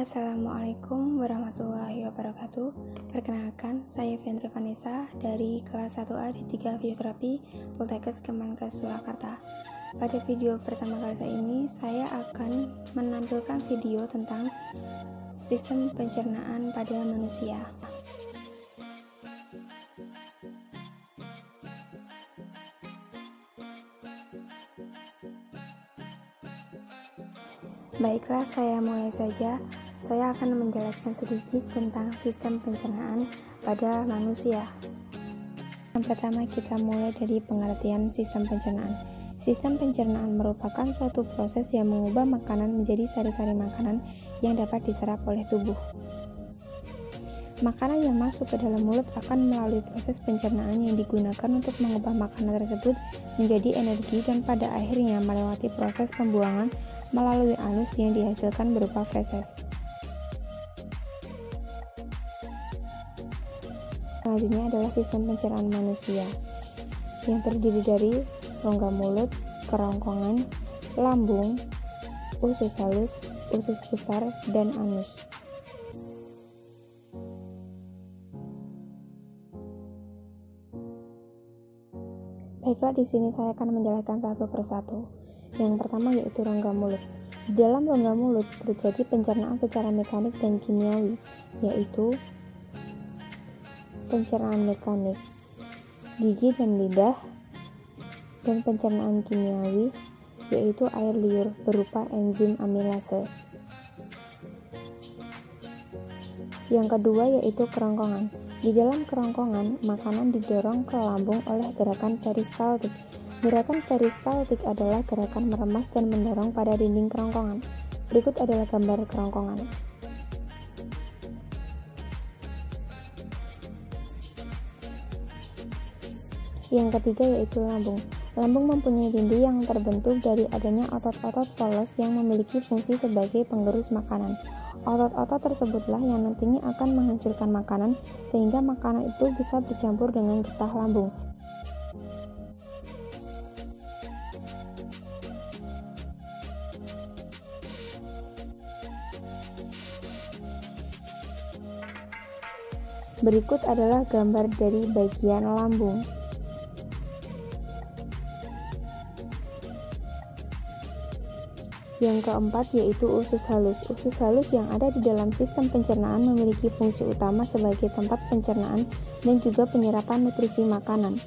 Assalamualaikum warahmatullahi wabarakatuh. Perkenalkan, saya Fendri Vanessa dari kelas 1A di 3 Fisioterapi Poltekkes Kemenkes Surakarta. Pada video pertama kali saya ini, saya akan menampilkan video tentang sistem pencernaan pada manusia. Baiklah, saya mulai saja. Saya akan menjelaskan sedikit tentang sistem pencernaan pada manusia. Yang pertama, kita mulai dari pengertian sistem pencernaan. Sistem pencernaan merupakan suatu proses yang mengubah makanan menjadi sari-sari makanan yang dapat diserap oleh tubuh. Makanan yang masuk ke dalam mulut akan melalui proses pencernaan yang digunakan untuk mengubah makanan tersebut menjadi energi dan pada akhirnya melewati proses pembuangan melalui anus yang dihasilkan berupa feses. Selanjutnya adalah sistem pencernaan manusia yang terdiri dari rongga mulut, kerongkongan, lambung, usus halus, usus besar, dan anus. Baiklah, di sini saya akan menjelaskan satu persatu. Yang pertama yaitu rongga mulut. Di dalam rongga mulut terjadi pencernaan secara mekanik dan kimiawi, yaitu pencernaan mekanik gigi dan lidah dan pencernaan kimiawi yaitu air liur berupa enzim amilase. Yang kedua yaitu kerongkongan. Di dalam kerongkongan, makanan didorong ke lambung oleh gerakan peristaltik. Gerakan peristaltik adalah gerakan meremas dan mendorong pada dinding kerongkongan. Berikut adalah gambar kerongkongan. Yang ketiga yaitu lambung. Lambung mempunyai dinding yang terbentuk dari adanya otot-otot polos yang memiliki fungsi sebagai penggerus makanan. Otot-otot tersebutlah yang nantinya akan menghancurkan makanan sehingga makanan itu bisa bercampur dengan getah lambung. Berikut adalah gambar dari bagian lambung. Yang keempat yaitu usus halus. Usus halus yang ada di dalam sistem pencernaan memiliki fungsi utama sebagai tempat pencernaan dan juga penyerapan nutrisi makanan.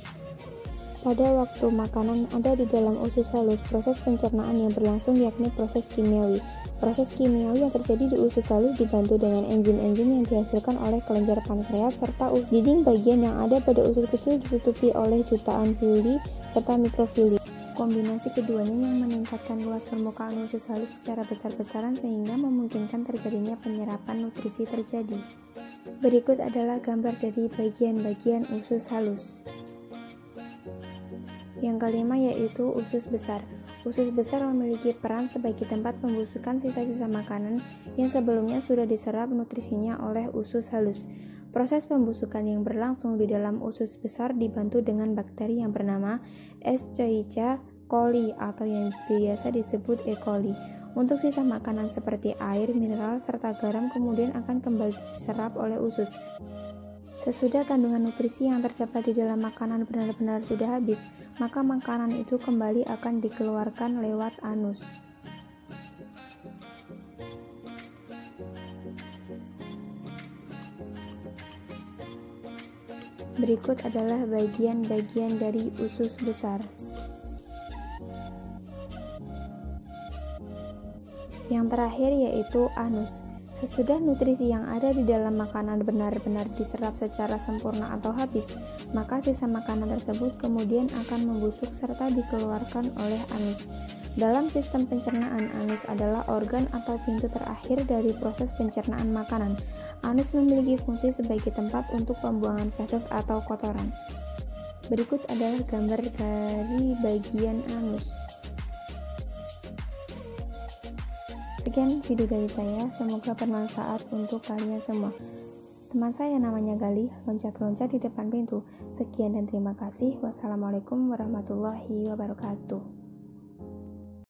Pada waktu makanan ada di dalam usus halus, proses pencernaan yang berlangsung yakni proses kimiawi. Proses kimiawi yang terjadi di usus halus dibantu dengan enzim-enzim yang dihasilkan oleh kelenjar pankreas serta dinding bagian yang ada pada usus kecil ditutupi oleh jutaan villi serta mikrofilli. Kombinasi keduanya yang meningkatkan luas permukaan usus halus secara besar-besaran sehingga memungkinkan terjadinya penyerapan nutrisi terjadi. Berikut adalah gambar dari bagian-bagian usus halus. Yang kelima yaitu usus besar. Usus besar memiliki peran sebagai tempat pembusukan sisa-sisa makanan yang sebelumnya sudah diserap nutrisinya oleh usus halus. Proses pembusukan yang berlangsung di dalam usus besar dibantu dengan bakteri yang bernama Escherichia coli atau yang biasa disebut E. coli. Untuk sisa makanan seperti air, mineral, serta garam kemudian akan kembali diserap oleh usus. Sesudah kandungan nutrisi yang terdapat di dalam makanan benar-benar sudah habis, maka makanan itu kembali akan dikeluarkan lewat anus. Berikut adalah bagian-bagian dari usus besar. Yang terakhir yaitu anus. Sesudah nutrisi yang ada di dalam makanan benar-benar diserap secara sempurna atau habis, maka sisa makanan tersebut kemudian akan membusuk serta dikeluarkan oleh anus. Dalam sistem pencernaan, anus adalah organ atau pintu terakhir dari proses pencernaan makanan. Anus memiliki fungsi sebagai tempat untuk pembuangan feses atau kotoran. Berikut adalah gambar dari bagian anus. Sekian video dari saya, semoga bermanfaat untuk kalian semua. Teman saya namanya Galih, loncat-loncat di depan pintu. Sekian dan terima kasih. Wassalamualaikum warahmatullahi wabarakatuh.